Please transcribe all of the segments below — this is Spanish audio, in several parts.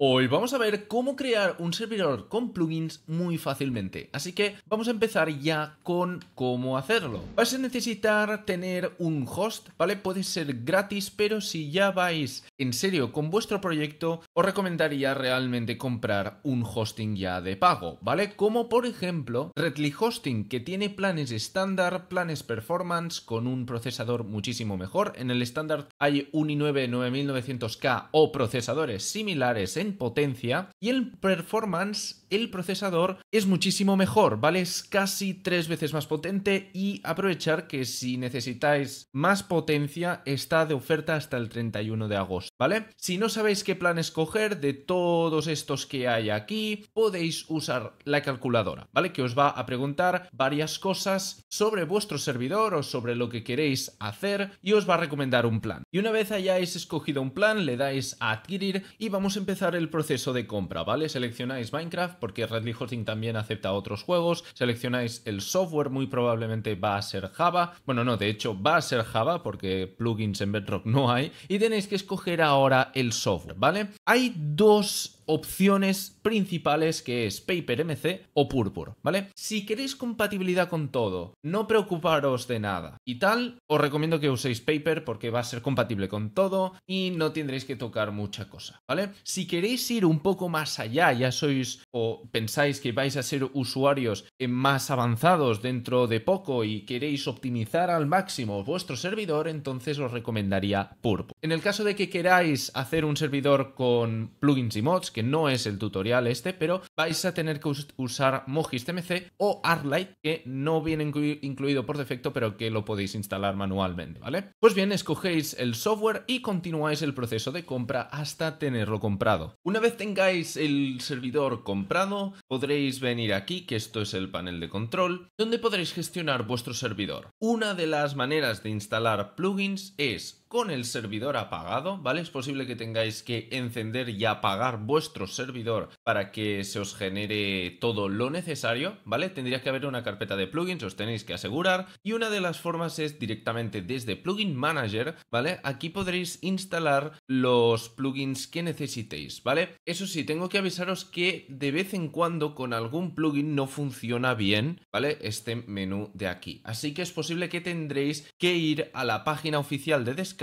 Hoy vamos a ver cómo crear un servidor con plugins muy fácilmente, así que vamos a empezar ya con cómo hacerlo. Vais a necesitar tener un host, ¿vale? Puede ser gratis, pero si ya vais en serio con vuestro proyecto, os recomendaría realmente comprar un hosting ya de pago, ¿vale? Como por ejemplo Redley Hosting, que tiene planes estándar, planes performance con un procesador muchísimo mejor. En el estándar hay un i9 9900K o procesadores similares en potencia y el performance, el procesador es muchísimo mejor, ¿vale? Es casi tres veces más potente y aprovechar que si necesitáis más potencia está de oferta hasta el 31 de agosto, ¿vale? Si no sabéis qué plan escoger de todos estos que hay aquí, podéis usar la calculadora, ¿vale? Que os va a preguntar varias cosas sobre vuestro servidor o sobre lo que queréis hacer y os va a recomendar un plan. Y una vez hayáis escogido un plan, le dais a adquirir y vamos a empezar el proceso de compra, ¿vale? Seleccionáis Minecraft porque Redley Hosting también acepta otros juegos, seleccionáis el software, muy probablemente va a ser Java, bueno, no, de hecho va a ser Java porque plugins en Bedrock no hay, y tenéis que escoger ahora el software, ¿vale? Hay dos opciones principales que es Paper MC o Purpur, ¿vale? Si queréis compatibilidad con todo, no preocuparos de nada y tal, os recomiendo que uséis Paper porque va a ser compatible con todo y no tendréis que tocar mucha cosa, ¿vale? Si queréis ir un poco más allá, ya sois o pensáis que vais a ser usuarios más avanzados dentro de poco y queréis optimizar al máximo vuestro servidor, entonces os recomendaría Purpur. En el caso de que queráis hacer un servidor con plugins y mods, que no es el tutorial este, pero vais a tener que usar MojisTMC o Arclight, que no viene incluido por defecto, pero que lo podéis instalar manualmente, ¿vale? Pues bien, escogéis el software y continuáis el proceso de compra hasta tenerlo comprado. Una vez tengáis el servidor comprado, podréis venir aquí, que esto es el panel de control, donde podréis gestionar vuestro servidor. Una de las maneras de instalar plugins es con el servidor apagado, ¿vale? Es posible que tengáis que encender y apagar vuestro servidor para que se os genere todo lo necesario, ¿vale? Tendría que haber una carpeta de plugins, os tenéis que asegurar. Y una de las formas es directamente desde Plugin Manager, ¿vale? Aquí podréis instalar los plugins que necesitéis, ¿vale? Eso sí, tengo que avisaros que de vez en cuando con algún plugin no funciona bien, ¿vale? Este menú de aquí. Así que es posible que tendréis que ir a la página oficial de descarga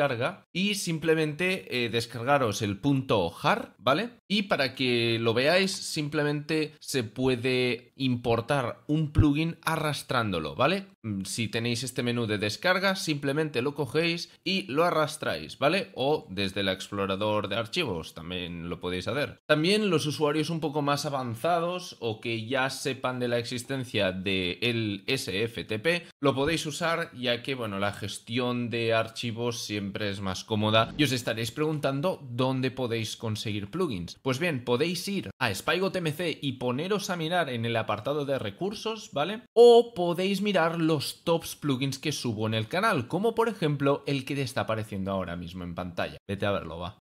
y simplemente eh, descargaros el punto jar, ¿vale? Y para que lo veáis, simplemente se puede importar un plugin arrastrándolo, ¿vale? Mm, si tenéis este menú de descarga, simplemente lo cogéis y lo arrastráis, ¿vale? O desde el explorador de archivos también lo podéis hacer. También los usuarios un poco más avanzados o que ya sepan de la existencia de el SFTP, lo podéis usar ya que, bueno, la gestión de archivos siempre es más cómoda y os estaréis preguntando dónde podéis conseguir plugins. Pues bien, podéis ir a SpyGoTMC y poneros a mirar en el apartado de recursos, ¿vale? O podéis mirar los tops plugins que subo en el canal, como por ejemplo el que te está apareciendo ahora mismo en pantalla. Vete a verlo, va.